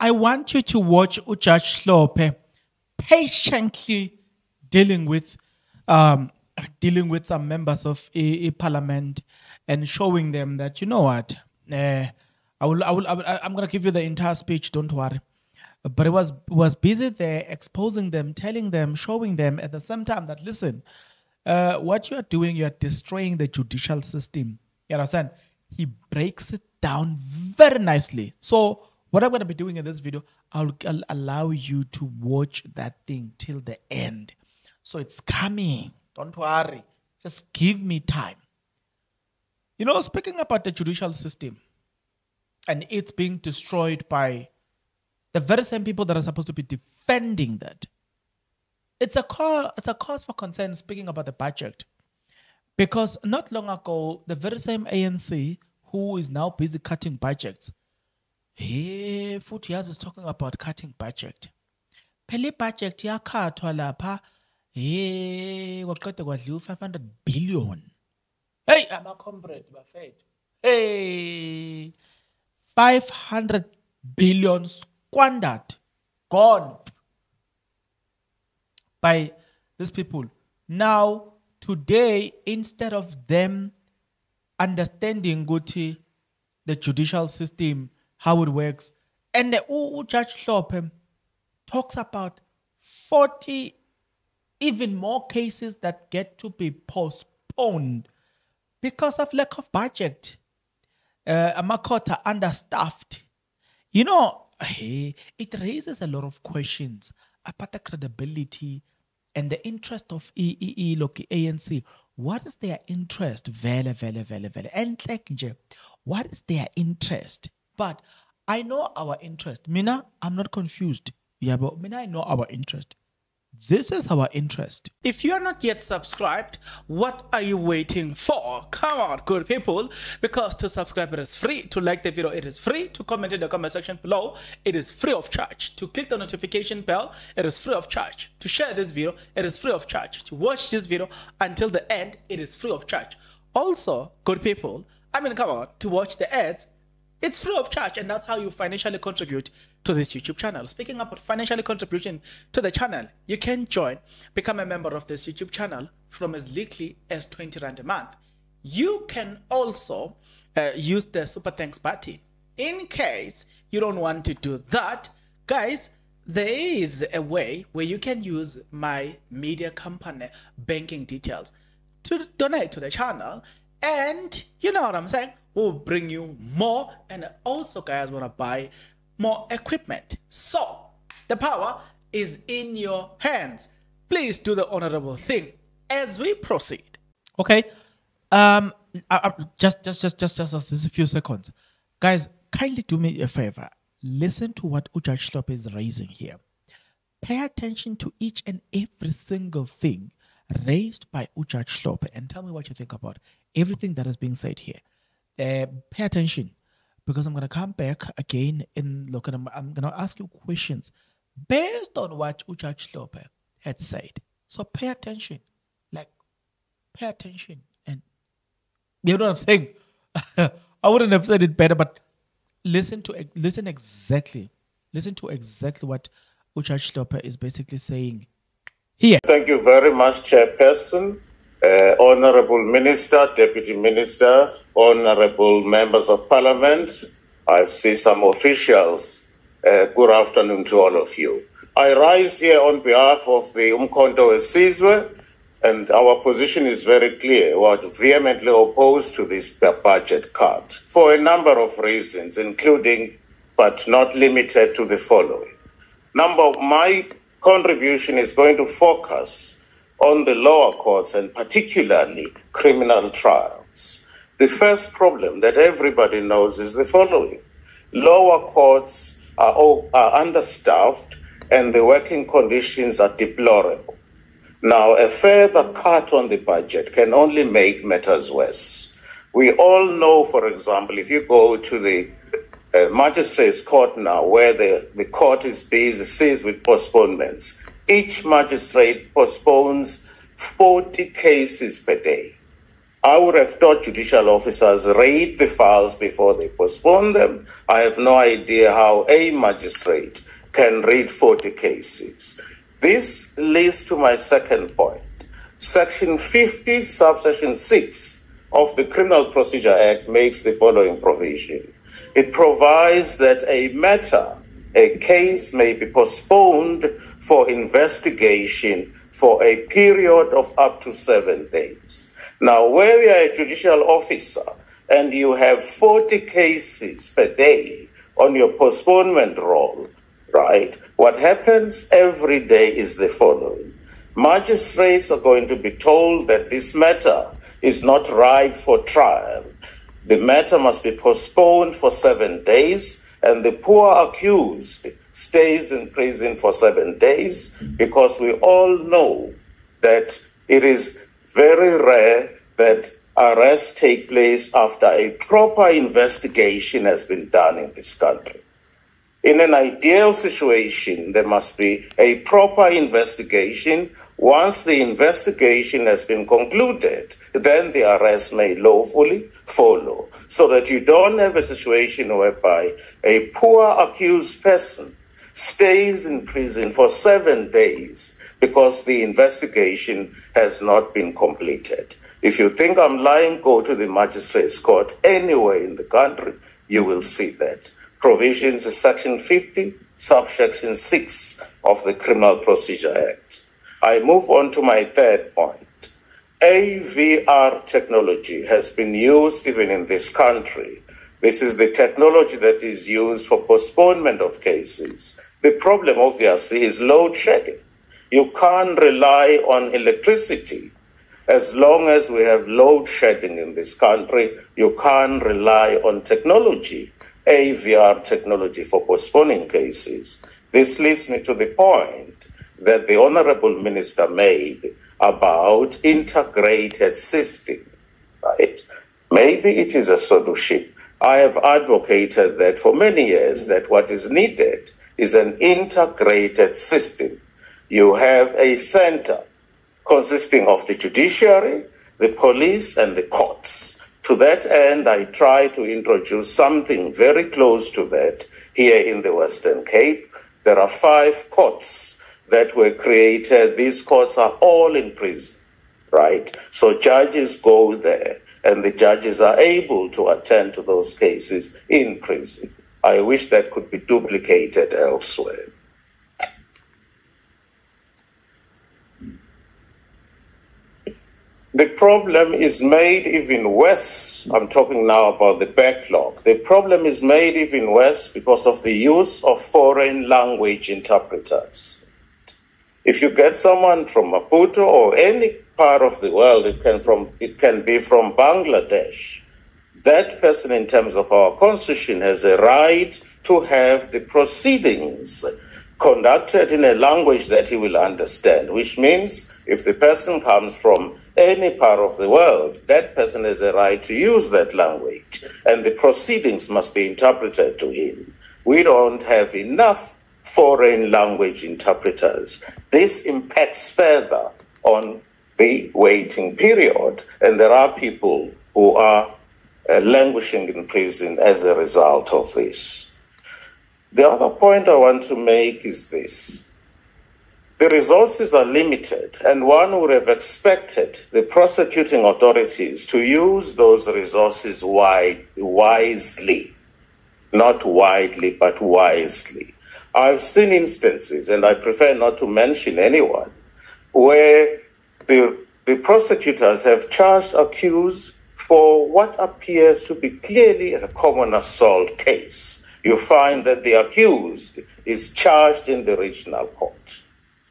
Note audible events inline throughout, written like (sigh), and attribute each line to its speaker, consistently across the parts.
Speaker 1: I want you to watch Judge Hlophe patiently dealing with um, dealing with some members of a, a parliament and showing them that you know what uh, I will, I will, I going to give you the entire speech don't worry. But it was was busy there exposing them telling them showing them at the same time that listen uh, what you are doing you are destroying the judicial system. You understand? He breaks it down very nicely. So what i'm going to be doing in this video I'll, I'll allow you to watch that thing till the end so it's coming don't worry just give me time you know speaking about the judicial system and it's being destroyed by the very same people that are supposed to be defending that. It's a call, it's a cause for concern speaking about the budget. Because not long ago, the very same ANC who is now busy cutting budgets, he futhi yazi is talking about cutting budget. Phela budget yakhathwa lapha hey kwaqeda kwadliwa 500 billion. Hey ama comrade bafethu. Hey 500 billion squandered, gone by these people. Now, today, instead of them understanding Guti, the judicial system, how it works, and the uh, Judge Hlophe talks about 40, even more cases that get to be postponed because of lack of budget. Uh, Amakota understaffed. You know, hey, it raises a lot of questions about the credibility and the interest of EEE, look, ANC. What is their interest? Vele, vele, vele, vele. And what is their interest? But I know our interest. Mina, I'm not confused. Yeah, but Mina, I know our interest. This is our interest. If you are not yet subscribed, what are you waiting for? Come on, good people. Because to subscribe, it is free. To like the video, it is free. To comment in the comment section below, it is free of charge. To click the notification bell, it is free of charge. To share this video, it is free of charge. To watch this video until the end, it is free of charge. Also, good people, I mean, come on, to watch the ads, it's free of charge, and that's how you financially contribute to this YouTube channel. Speaking about financially contribution to the channel, you can join, become a member of this YouTube channel from as little as 20 Rand a month. You can also uh, use the super thanks button. In case you don't want to do that, guys, there is a way where you can use my media company banking details to donate to the channel. And you know what I'm saying? Will bring you more and also guys want to buy more equipment. So the power is in your hands. Please do the honorable thing as we proceed. Okay um I, I, just just just just just just a few seconds. Guys kindly do me a favor. Listen to what Ujaj Hlophe is raising here. Pay attention to each and every single thing raised by Ujaj Hlophe and tell me what you think about everything that is being said here uh, pay attention because I'm going to come back again and look and I'm, I'm going to ask you questions based on what Ujaj Hlophe had said. So pay attention. Like, pay attention. And you know what I'm saying? (laughs) I wouldn't have said it better, but listen to listen exactly. Listen to exactly what Ujaj Hlophe is basically saying here.
Speaker 2: Thank you very much, Chairperson uh, Honorable Minister, Deputy Minister, Honorable Members of Parliament, I see some officials. Uh, good afternoon to all of you. I rise here on behalf of the Umkhonto Wesizwe, and our position is very clear. We are vehemently opposed to this budget cut for a number of reasons, including but not limited to the following. Number, my contribution is going to focus on the lower courts and particularly criminal trials. The first problem that everybody knows is the following lower courts are, are understaffed and the working conditions are deplorable. Now, a further cut on the budget can only make matters worse. We all know, for example, if you go to the uh, magistrates' court now, where the, the court is busy, seized with postponements, each magistrate postpones 40 cases per day. I would have thought judicial officers read the files before they postpone them. I have no idea how a magistrate can read 40 cases. This leads to my second point. Section 50, subsection 6 of the Criminal Procedure Act makes the following provision. It provides that a matter, a case may be postponed for investigation for a period of up to seven days. Now, where you are a judicial officer and you have 40 cases per day on your postponement roll, right? What happens every day is the following. Magistrates are going to be told that this matter is not ripe for trial. The matter must be postponed for seven days, and the poor accused stays in prison for seven days because we all know that it is very rare that arrests take place after a proper investigation has been done in this country. In an ideal situation, there must be a proper investigation. Once the investigation has been concluded, then the arrest may lawfully follow. So that you don't have a situation whereby a poor accused person stays in prison for seven days because the investigation has not been completed. If you think I'm lying, go to the magistrate's court anywhere in the country, you will see that. Provisions of Section 50, subsection 6 of the Criminal Procedure Act. I move on to my third point. AVR technology has been used even in this country. This is the technology that is used for postponement of cases. The problem, obviously, is load shedding. You can't rely on electricity as long as we have load shedding in this country, you can't rely on technology, AVR technology for postponing cases. This leads me to the point that the Honorable Minister made about integrated system, right? Maybe it is a solution. I have advocated that for many years that what is needed is an integrated system. You have a center consisting of the judiciary, the police, and the courts. To that end, I try to introduce something very close to that here in the Western Cape. There are five courts that were created. These courts are all in prison, right? So judges go there and the judges are able to attend to those cases in prison. I wish that could be duplicated elsewhere. The problem is made even worse. I'm talking now about the backlog. The problem is made even worse because of the use of foreign language interpreters. If you get someone from Maputo or any part of the world, it can, from, it can be from Bangladesh, that person, in terms of our constitution, has a right to have the proceedings conducted in a language that he will understand, which means if the person comes from any part of the world, that person has a right to use that language, and the proceedings must be interpreted to him. We don't have enough foreign language interpreters. This impacts further on the waiting period, and there are people who are Uh, languishing in prison as a result of this. The other point I want to make is this the resources are limited, and one would have expected the prosecuting authorities to use those resources wide, wisely. Not widely, but wisely. I've seen instances, and I prefer not to mention anyone, where the, the prosecutors have charged accused for what appears to be clearly a common assault case. You find that the accused is charged in the regional court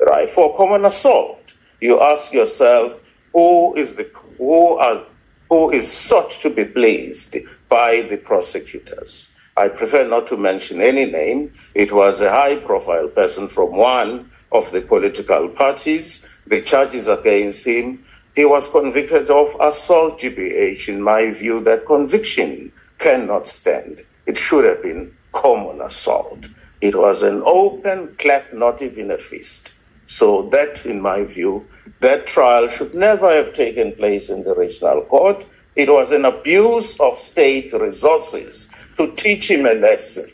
Speaker 2: right? For common assault, you ask yourself, who is the who are who is sought to be pleased by the prosecutors? I prefer not to mention any name. It was a high profile person from one of the political parties. The charges against him, he was convicted of assault GBH. In my view, that conviction cannot stand. It should have been common assault. It was an open clap, not even a fist. So that, in my view, that trial should never have taken place in the regional court. It was an abuse of state resources to teach him a lesson.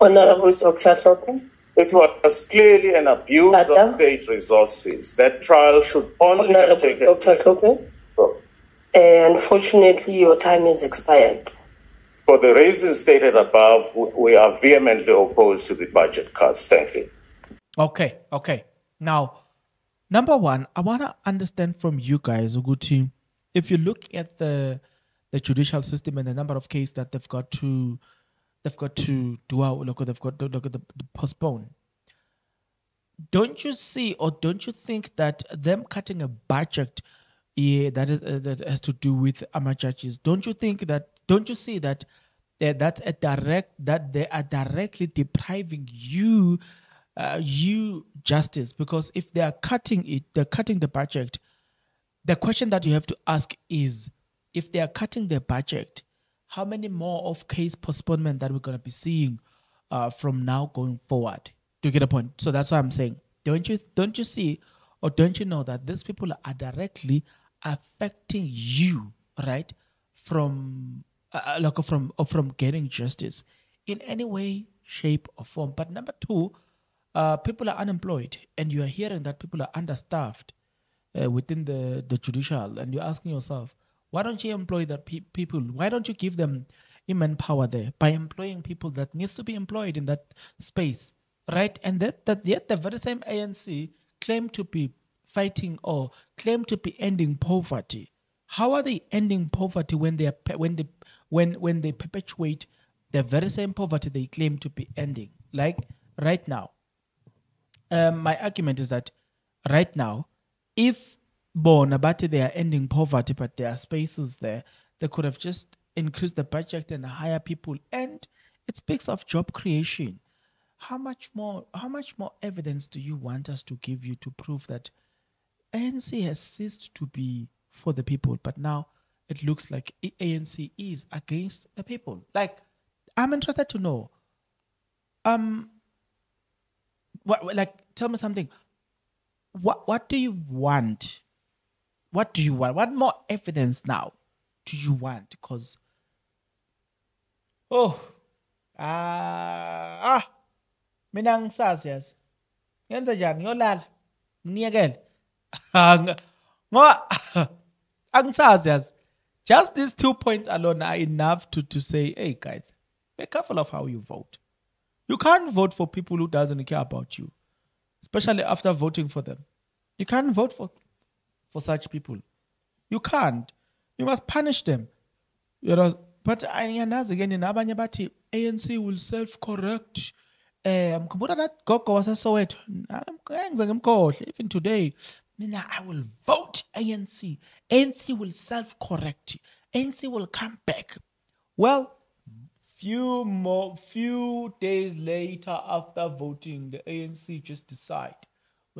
Speaker 3: Honorable Dr. Hlophe.
Speaker 2: It was clearly an abuse
Speaker 3: Madam?
Speaker 2: of state resources. That trial should only have taken
Speaker 3: Dr. Hlophe. Uh, unfortunately, your time has expired.
Speaker 2: For the reasons stated above, we are vehemently opposed to the budget cuts. Thank you.
Speaker 1: Okay, okay. Now, number one, I want to understand from you guys, Uguti, if you look at the the judicial system and the number of cases that they've got to they've got to do out, look, they've got to look at the, the postpone. Don't you see, or don't you think that them cutting a budget, yeah, that is uh, that has to do with amateur judges? Don't you think that? Don't you see that? uh, that's a direct that they are directly depriving you uh, you justice because if they are cutting it they're cutting the budget the question that you have to ask is if they are cutting the budget how many more of case postponement that we're going to be seeing uh, from now going forward? Do you get a point? So that's what i'm saying. Don't you don't you see or don't you know that these people are directly affecting you right? From uh, like from uh, from getting justice in any way shape or form. But number two uh, people are unemployed and you are hearing that people are understaffed uh, within the, the judicial and you're asking yourself why don't you employ the pe- people? Why don't you give them manpower there? By employing people that needs to be employed in that space right? And that, that yet the very same anc claim to be fighting or claim to be ending poverty. How are they ending poverty when they are when they when when they perpetuate the very same poverty they claim to be ending? Like right now. Um, my argument is that right now, if Bonabati they are ending poverty, but there are spaces there, they could have just increased the budget and hire people, and it speaks of job creation. How much more? How much more evidence do you want us to give you to prove that ANC has ceased to be for the people, but now it looks like ANC is against the people? Like, I'm interested to know. Um, what- like tell me something what what do you want what do you want? What more evidence now do you want? Because oh ah ah mina ngisazi yazi. Ngenza njani? Ngiyolala. Ngiyekele (laughs) ngoba (laughs) angisazi yazi. Just these two points alone are enough to to say hey guys be careful of how you vote. You can't vote for people who doesn't care about you, especially after voting for them. You can't vote for for such people. You can't. You must punish them. You know, but ayanazi again nabanye bathi ANC will self correct. Eh mkhumbula that gogo waseSoweto ngize ngimkhohle even today I will vote ANC. ANC will self correct. ANC will come back. Well, few more few days later after voting the anc just decide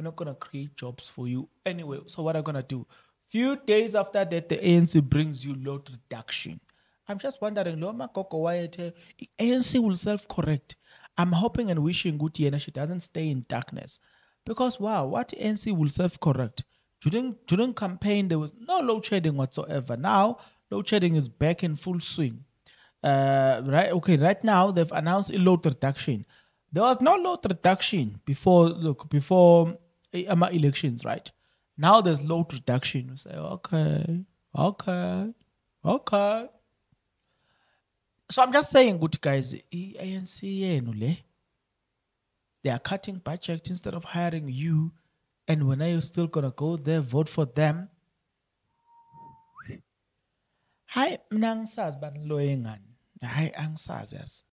Speaker 1: we're not going to create jobs for you anyway. So what are going to do few days after that the anc brings you load reduction. I'm just wondering lo magogo wayethe i-anc will self-correct. I'm hoping and wishing ukuthi yena she doesn't stay in darkness. Because wow what anc will self-correct? During during campaign there was no load shedding whatsoever. Now load shedding is back in full swing. Uh, right okay right now they've announced a load reduction. There was no load reduction before look before uh, my elections right? Now there's load reduction. You say okay okay okay. So i'm just saying good guys le they are cutting budget instead of hiring you. And when are you still gonna go there vote for them? Hayi mina angisazi bani lo engani hayi angisazi yazi